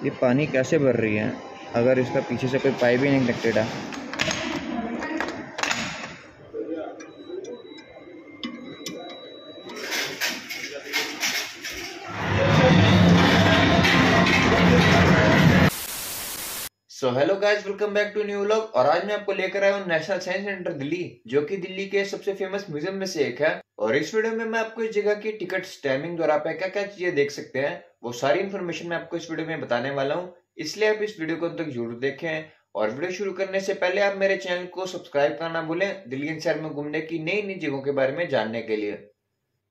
ये पानी कैसे भर रही है? अगर इसका पीछे से कोई पाइप ही नहीं कनेक्टेड है। Hello guys welcome back to new vlog और आज मैं आपको लेकर आया हूँ नेशनल साइंस सेंटर दिल्ली, जो कि दिल्ली के सबसे फ़ेमस म्यूज़ियम में से एक है। और इस वीडियो में मैं आपको इस जगह की टिकट टाइमिंग द्वारा पे क्या क्या चीज़ें देख सकते हैं, वो सारी इन्फॉर्मेशन मैं आपको इस वीडियो में बताने वाला हूँ। इसलिए आप इस वीडियो को तक ज़रूर देखें। और वीडियो शुरू करने से पहले आप मेरे चैनल को सब्सक्राइब करना भूलें दिल्ली शहर में घूमने की नई नई जगहों के बारे में जानने के लिए।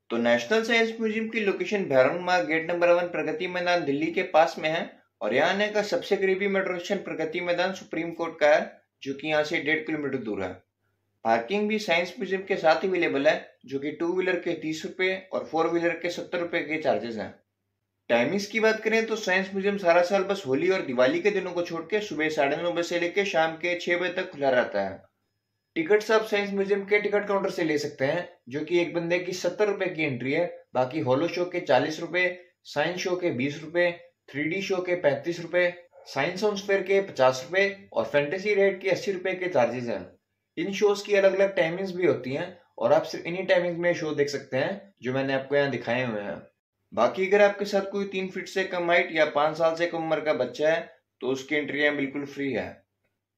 तो नेशनल साइंस म्यूज़ियम की location Bhairav gate number one Pragati Maidan, Delhi के पास में है। और यहाँ आने का सबसे करीबी metro station Pragati Maidan supreme court का है, जो कि यहाँ से डेढ़ किलोमीटर दूर है। पार्किंग भी साइंस म्यूज़ियम के साथ ही अवेलेबल है, जो कि टू व्हीलर के तीस रुपए और फोर व्हीलर के सत्तर रुपए के चार्जेस हैं। टाइमिंग्स की बात करें तो साइंस म्यूज़ियम सारा साल बस होली और दिवाली के दिनों को छोड़ के सुबह साढ़े नौ बजे से लेकर शाम के छह बजे तक खुला रहता है। टिकट्स आप साइंस म्यूज़ियम के टिकट काउंटर से ले सकते हैं, जो कि एक बंदे की सत्तर रुपए की एंट्री है, बाकी होलो शो के चालीस रुपए, साइंस शो के बीस रुपए थ्री शो के पैंतीस रुपए साइंस साउंड फेयर के पचास रुपए और फैंटेसी राइड के अस्सी रुपए के चार्जेस हैं। इन शोज़ की अलग अलग टाइमिंग्स भी होती हैं और आप सिर्फ़ इन्हीं टाइमिंग में शो देख सकते हैं जो मैंने आपको यहाँ दिखाए हुए हैं। बाकी अगर आपके साथ कोई तीन फीट से कम हाइट या पाँच साल से कम उम्र का बच्चा है तो उसकी एंट्री यहाँ बिल्कुल फ्री है।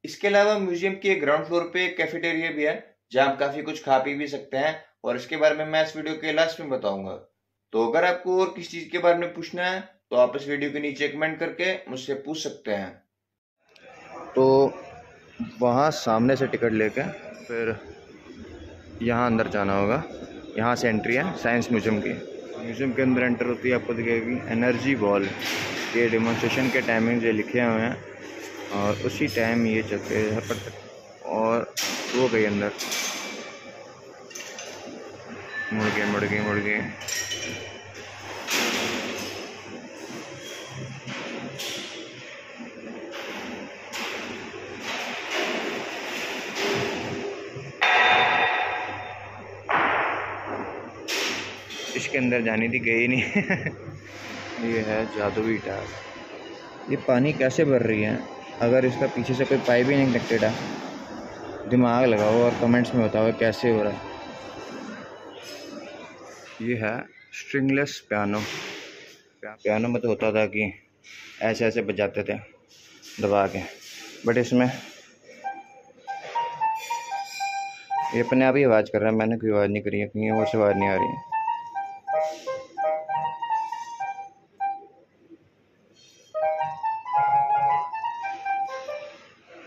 इसके अलावा म्यूज़ियम के ग्राउंड फ्लोर पे एक कैफेटेरिया भी है, जहाँ आप काफ़ी कुछ खा पी भी सकते हैं और इसके बारे में मैं इस वीडियो के लास्ट में बताऊँगा। तो अगर आपको और किस चीज़ के बारे में पूछना है तो आप इस वीडियो के नीचे कमेंट करके मुझसे पूछ सकते हैं। तो वहाँ सामने से टिकट लेके फिर यहाँ अंदर जाना होगा। यहाँ से एंट्री है साइंस म्यूज़ियम की। म्यूज़ियम के अंदर एंटर होती है, आपको दिखेगी एनर्जी बॉल। ये डेमोन्स्ट्रेशन के टाइमिंग जो लिखे हुए हैं और उसी टाइम ये चलते हैं और वो गई अंदर। मुड़ गए मुड़ गए मुड़ गए इसके अंदर जानी थी गई नहीं। ये है जादुई टार। ये पानी कैसे भर रही है? अगर इसका पीछे से कोई पाइप ही नहीं कनेक्टेड है। दिमाग लगाओ और कमेंट्स में बताओ कैसे हो रहा है। ये है स्ट्रिंगलेस पियानो पियानो में तो होता था कि ऐसे ऐसे बजाते थे दबा के। बट इसमें ये अपने आप ही आवाज़ कर रहा है। मैंने कोई आवाज़ नहीं करी है कहीं और से आवाज़ नहीं आ रही है।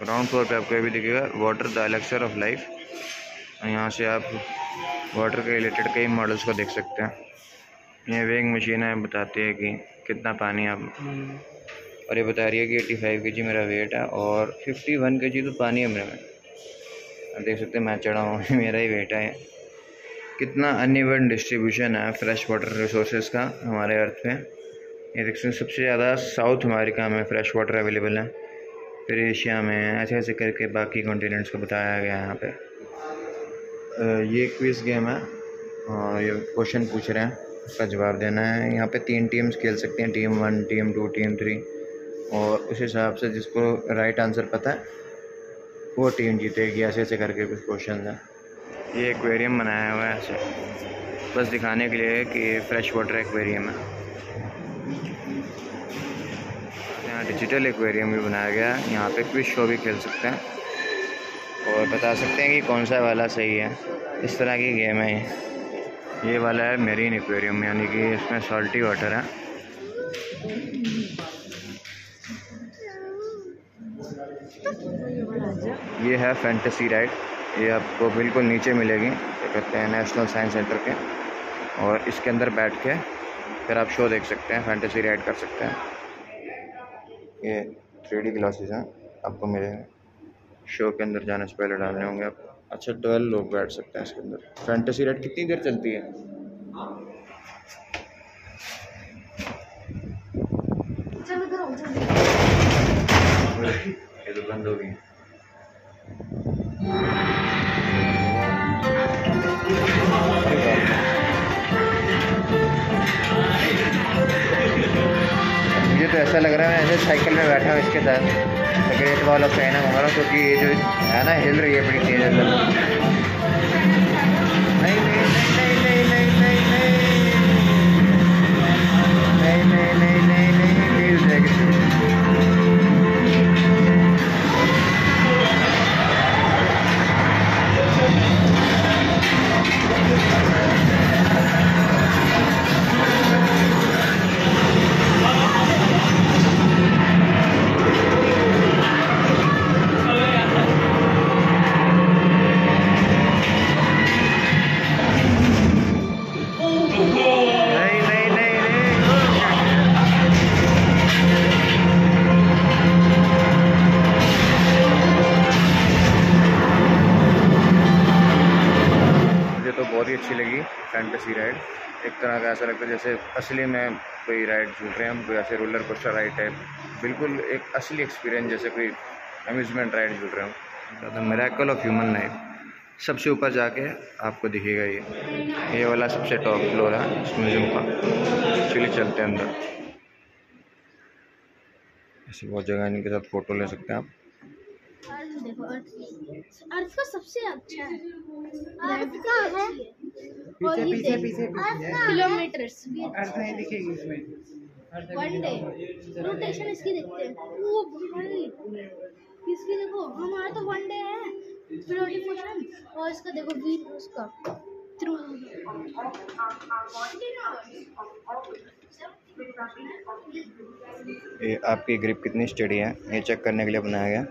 ग्राउंड फ्लोर पे आपको ये भी दिखेगा water the elixir of life यहाँ से आप वाटर के रिलेटेड कई मॉडल्स को देख सकते हैं। ये वेइंग मशीन है, बताती है कि कितना पानी आप और ये बता रही है कि 85 के जी मेरा वेट है और 51 के जी तो पानी है मेरे में। आप देख सकते हैं, मैं चढ़ा हूँ, मेरा ही वेट है कितना अनइवन डिस्ट्रीब्यूशन है फ्रेश वाटर रिसोर्सेज का हमारे अर्थ में। ये देख सकते हैं सबसे ज़्यादा साउथ अमेरिका में फ़्रेश वाटर अवेलेबल है। फिर एशिया में ऐसे ऐसे करके बाकी कॉन्टीनेंट्स को बताया गया है यहाँ पे। ये क्विज़ गेम है। और ये क्वेश्चन पूछ रहे हैं, उसका जवाब देना है। यहाँ पे तीन टीम्स खेल सकती हैं team one team two team three और उस हिसाब से जिसको राइट आंसर पता है, वो टीम जीतेगी। ऐसे ऐसे करके कुछ क्वेश्चन हैं। ये एक्वेरियम बनाया हुआ है ऐसे। बस दिखाने के लिए कि फ्रेश वाटर एक्वेरियम है यहाँ डिजिटल एक्वेरियम भी बनाया गया है। यहाँ पे क्विज शो भी खेल सकते हैं। और बता सकते हैं कि कौन सा वाला सही है? इस तरह की गेम है ये। ये वाला है मेरीन एक्वेरियम यानी कि इसमें सॉल्टी वाटर है। ये है फैंटेसी राइड ये आपको बिल्कुल नीचे मिलेगी। क्या कहते हैं नेशनल साइंस सेंटर के। और इसके अंदर बैठ के फिर आप शो देख सकते हैं फैंटेसी राइड कर सकते हैं। ये थ्री डी ग्लासेस हैं आपको मेरे शो के अंदर जाने से पहले डालने होंगे आप। अच्छा ट्वेल्व लोग बैठ सकते हैं इसके अंदर। फैंटेसी रेट कितनी देर चलती है? ये तो बंद हो गई। ये तो ऐसा लग रहा है मैं ऐसे साइकिल में बैठा हूँ इसके साथ ग्रेट वॉल ऑफ़ चाइना घूम रहा हूँ क्योंकि ये जो है ना हिल रही है बड़ी तेज़ नहीं नहीं नहीं नहीं नहीं नहीं नहीं नहीं नहीं नहीं नहीं अच्छी लगी फैंटेसी राइड एक तरह का ऐसा लगता है जैसे असली में कोई राइड झूठ रहे हैं हम कोई ऐसे रोलर कोस्टर राइड टाइप बिल्कुल एक असली एक्सपीरियंस जैसे कोई अम्यूज़मेंट राइड झूठ रहे हो। The miracle of human life सबसे ऊपर जाके आपको दिखेगा ये। ये वाला सबसे टॉप फ्लोर है, इस म्यूज़ियम का। चलिए चलते हैं अंदर। ऐसी बहुत जगह इनके साथ फ़ोटो ले सकते हैं आप। देखो अर्थ अर्थ का सबसे अच्छा है। अर्थ का है। और पीछे पीछे पीछे किलोमीटर्स भी अर्थ नहीं दिखेगी इसमें। वन डे रोटेशन इसकी देखते हैं। वो भाई इसकी देखो हमारा तो वन डे है। रोटेशन और इसका देखो वील उसका थ्रू ये आपकी ग्रिप कितनी स्टडी है? ये चेक करने के लिए बनाया गया।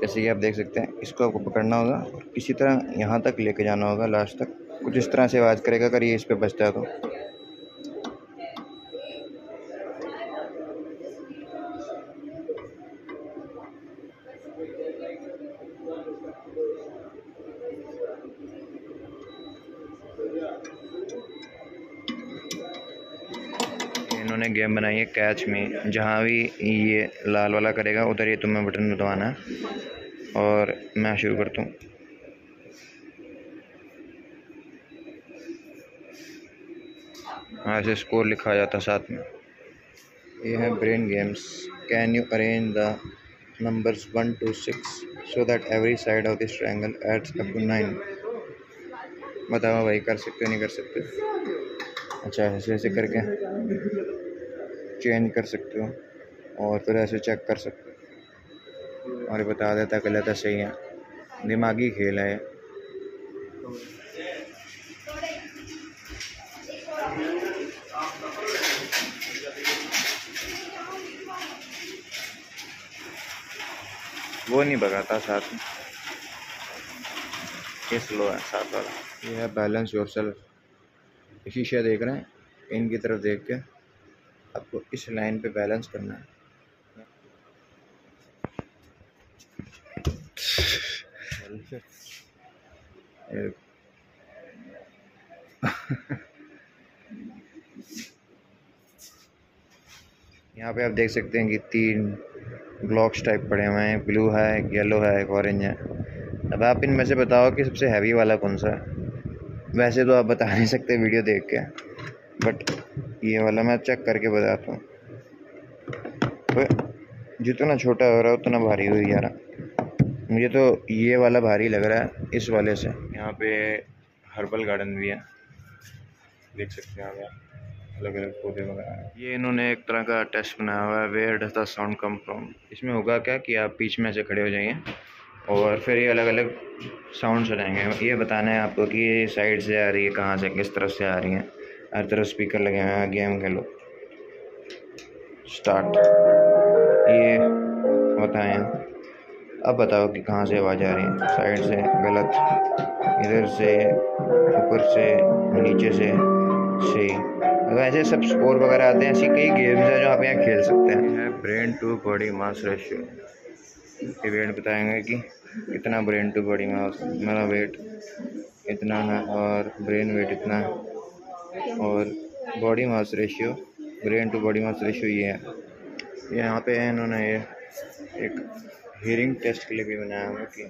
जैसे कि आप देख सकते हैं, इसको आपको पकड़ना होगा। किसी तरह यहाँ तक लेके जाना होगा लास्ट तक। कुछ इस तरह से आवाज़ करेगा अगर ये इस पर बचता है तो। इन्होंने गेम बनाई है कैच में। जहाँ भी ये लाल वाला करेगा, उधर ये तुम्हें बटन दबाना है। और मैं शुरू करता हूँ। ऐसे स्कोर लिखा जाता साथ में। ये है brain games. Can you arrange the numbers one to six so that every side of this triangle adds up to nine बताओ भाई, कर सकते हो, नहीं कर सकते अच्छा ऐसे ऐसे करके। चेंज कर सकते हो और फिर ऐसे चेक कर सकते और बता देता गलत है सही है। दिमागी खेल है। वो नहीं भगाता साथ में। ये स्लो है, साथ वाला। ये है बैलेंस योर सेल्फ शीशा देख रहे हैं, इनकी तरफ़ देख के आपको इस लाइन पे बैलेंस करना है। यहाँ पे आप देख सकते हैं कि तीन ब्लॉक्स टाइप पड़े हुए हैं। ब्लू है एक येलो है एक ऑरेंज है। अब आप इनमें से बताओ कि सबसे हैवी वाला कौन सा? है वैसे तो आप बता नहीं सकते वीडियो देख के बट ये वाला मैं चेक करके बताता हूँ। जितना छोटा हो रहा है, उतना भारी हो जा रहा। मुझे तो ये वाला भारी लग रहा है इस वाले से। यहाँ पे हर्बल गार्डन भी है। देख सकते हैं आप अलग अलग पौधे वगैरह ये इन्होंने एक तरह का टेस्ट बनाया हुआ है where does the sound come from इसमें होगा क्या कि आप बीच में से खड़े हो जाइए और फिर ये अलग अलग साउंड सुनाएँगे ये बताना है आपको कि ये साइड से आ रही है कहाँ से किस तरफ़ से आ रही हैं? हर तरफ़ स्पीकर लगे हुए हैं गेम खेलो। स्टार्ट ये बताएँ अब बताओ कि कहाँ से आवाज़ आ रही है? साइड से, गलत। इधर से, ऊपर से, नीचे से सही ऐसे सब स्कोर वगैरह आते हैं, ऐसी कई गेम्स हैं जो आप यहाँ खेल सकते हैं। है brain to body mass ratio ये वेट बताएँगे कि कितना ब्रेन टू बॉडी मास मेरा वेट इतना है और ब्रेन वेट इतना है। और body mass ratio brain to body mass ratio ये है। यहाँ पे है इन्होंने ये एक हीयरिंग टेस्ट के लिए भी बनाया हुआ कि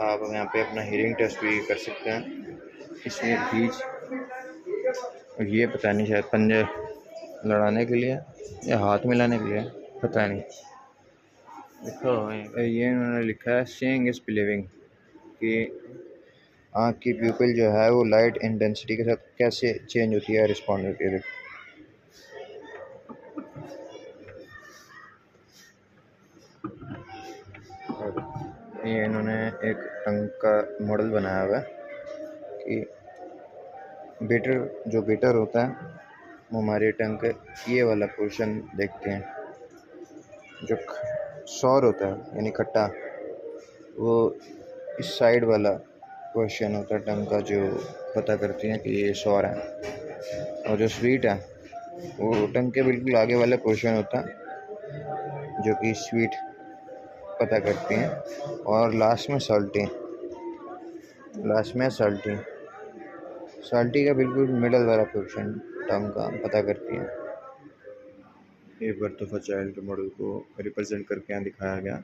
आप यहाँ पे अपना हीयरिंग टेस्ट भी कर सकते हैं। इसमें बीच और ये पता नहीं शायद पंजे लड़ाने के लिए या हाथ मिलाने के लिए पता नहीं। देखो ये इन्होंने लिखा है सीइंग इज़ बिलीविंग कि आँख की प्यूपिल जो है वो लाइट इंटेंसिटी के साथ कैसे चेंज होती है रिस्पॉन्ड होती है। ये इन्होंने एक टंग का मॉडल बनाया हुआ है कि बेटर, जो बेटर होता है, वो हमारे टंग के ये वाला पोर्शन देखते हैं। जो सौर होता है, यानी खट्टा, वो इस साइड वाला पोर्शन होता है टंग का, जो पता करती हैं कि ये सौर है। और जो स्वीट है, वो टंग के बिल्कुल आगे वाला पोर्शन होता है, जो कि स्वीट पता करती हैं। और लास्ट में सॉल्टी लास्ट में सॉल्टी सॉल्टी का बिल्कुल मिडल वाला पोर्शन टंग का पता करती हैं। ये birth of a child model को रिप्रेजेंट करके यहाँ दिखाया गया।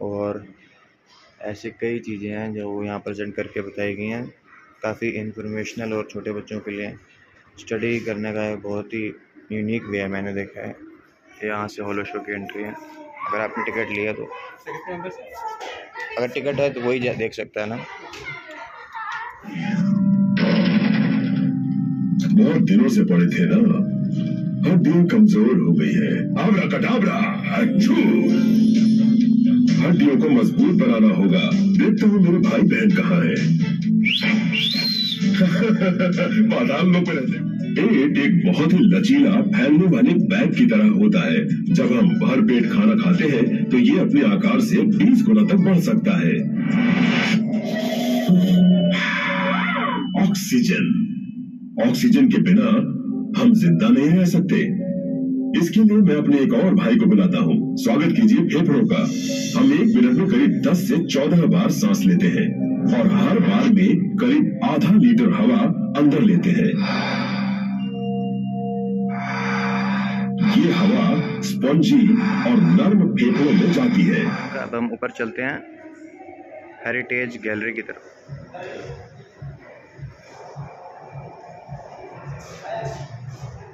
और ऐसे कई चीज़ें हैं जो वो यहाँ प्रेजेंट करके बताई गई हैं। काफ़ी इंफॉर्मेशनल और छोटे बच्चों के लिए स्टडी करने का एक बहुत ही यूनिक वे है, मैंने देखा है। यहाँ से होलो शो की एंट्री है। अगर आपने टिकट लिया तो। अगर टिकट है तो वही देख सकता है ना। बहुत दिनों से पड़े थे ना। हड्डियाँ कमज़ोर हो गई है। आबरा कटाबरा हड्डियों को मज़बूत बनाना होगा। देखता हूँ मेरे भाई बहन कहाँ है। बादाम लोग पे रहते पेट एक बहुत ही लचीला फैलने वाले बैग की तरह होता है। जब हम भर पेट खाना खाते हैं तो ये अपने आकार से 20 गुना तक बढ़ सकता है। ऑक्सीजन। ऑक्सीजन के बिना हम ज़िंदा नहीं रह सकते। इसके लिए मैं अपने एक और भाई को बुलाता हूँ। स्वागत कीजिए फेफड़ों का। हम एक मिनट में करीब 10 से 14 बार सांस लेते हैं और हर बार में करीब आधा लीटर हवा अंदर लेते हैं। ये हवा स्पॉन्जी और नर्म फेफड़ों में जाती है। अब हम ऊपर चलते हैं हेरिटेज गैलरी की तरफ़।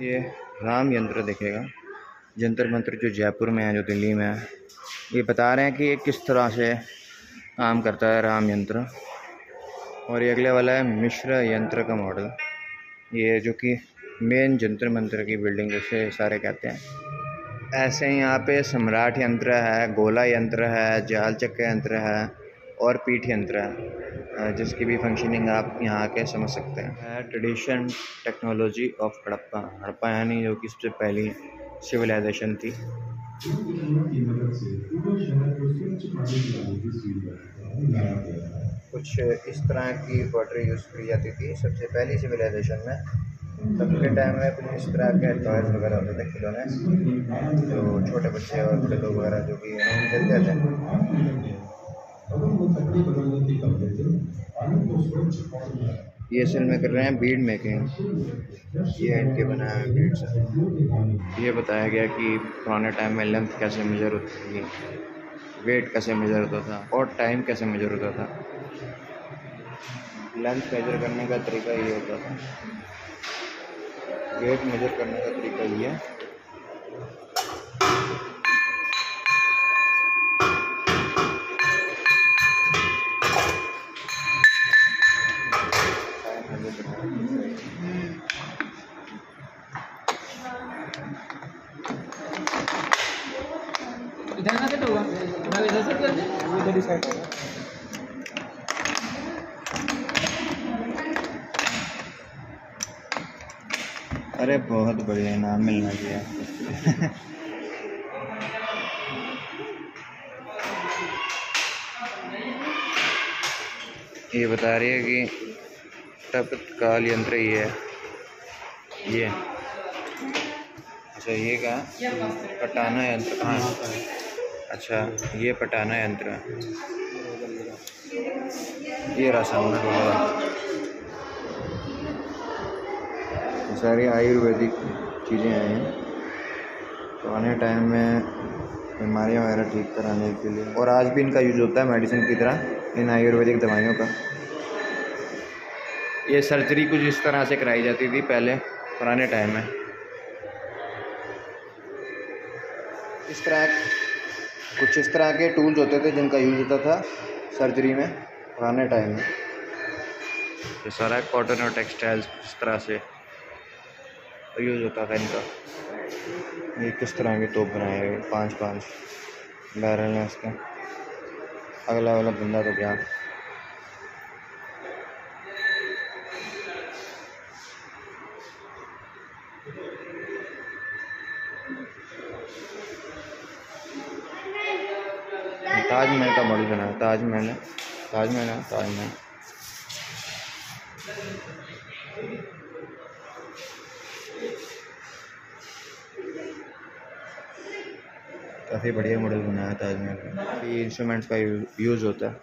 ये राम यंत्र देखेगा। जंतर मंत्र जो जयपुर में है, जो दिल्ली में है, ये बता रहे हैं कि ये किस तरह से काम करता है राम यंत्र। और ये अगले वाला है मिश्र यंत्र का मॉडल ये जो कि मेन जंतर मंत्र की बिल्डिंग जैसे सारे कहते हैं। ऐसे ही यहाँ पे सम्राट यंत्र है, गोला यंत्र है, जाल चक्र यंत्र है और पीठ यंत्र है जिसकी भी फंक्शनिंग आप यहाँ आके समझ सकते हैं। है tradition technology of Harappa. Harappa यानी जो कि सबसे पहली सिविलाइजेशन थी। कुछ इस तरह की पॉटरी यूज़ की जाती थी। सबसे पहली सिविलाइजेशन में तब के टाइम में कुछ इस तरह के टॉयज वगैरह होते थे खिलौने। जो छोटे बच्चे और बड़े लोग वगैरह जो कि खेलते थे ये असल में कर रहे हैं बीड मेकिंग ये इनके बनाए हुए बीड्स हैं। ये बताया गया कि पुराने टाइम में लेंथ कैसे मेजर होती थी वेट कैसे मेजर होता था, और टाइम कैसे मेजर होता था। लेंथ मेजर करने का तरीका ये होता था। वेट मेजर करने का तरीका ये है। इधर ना सेट होगा मैं इधर से कर दूँ। इधर ही सेट अरे बहुत बढ़िया, इनाम मिलना चाहिए। ये बता रही है कि तपतकाल यंत्र ये है। ये। अच्छा ये क्या पटाना यंत्र। है। अच्छा ये पटाना यंत्र ये रहा सामने ये सारी आयुर्वेदिक चीज़ें आई हैं। तो आने टाइम में बीमारियाँ वगैरह ठीक कराने के लिए। और आज भी इनका यूज़ होता है मेडिसिन की तरह, इन आयुर्वेदिक दवाइयों का। ये सर्जरी कुछ इस तरह से कराई जाती थी पहले, पुराने टाइम में। इस तरह, कुछ इस तरह के टूल्स होते थे जिनका यूज़ होता था सर्जरी में, पुराने टाइम में। ये सारा कॉटन और टेक्सटाइल्स इस तरह से। यूज़ होता था इनका। ये किस तरह के तोप बनाए हुए पाँच पाँच। बैरल हैं इसके। अगला वाला बंदा तो गया ताजमहल का मॉडल बना ताजमहल है। ताजमहल है, ताजमहल। काफ़ी बढ़िया मॉडल बनाया ताजमहल का काफ़ी इंस्ट्रूमेंट्स का यूज़ होता है।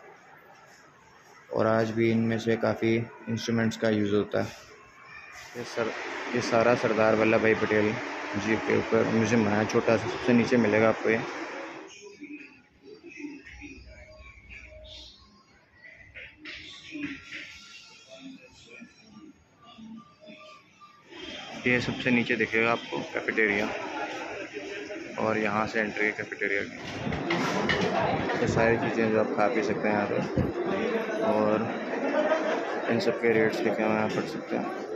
और आज भी इनमें से काफ़ी इंस्ट्रूमेंट्स का यूज़ होता है। ये सर, ये सारा सरदार वल्लभ भाई पटेल जी के ऊपर म्यूज़ियम बनाया, छोटा सा, सबसे नीचे मिलेगा आपको ये। ये सबसे नीचे दिखेगा आपको कैफेटेरिया और यहाँ से एंट्री कैफेटेरिया की। ये सारी चीज़ें जो आप खा पी सकते हैं यहाँ पर और इन सब के रेट्स लिखे हुए हैं पढ़ सकते हैं।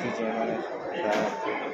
सैंडविच है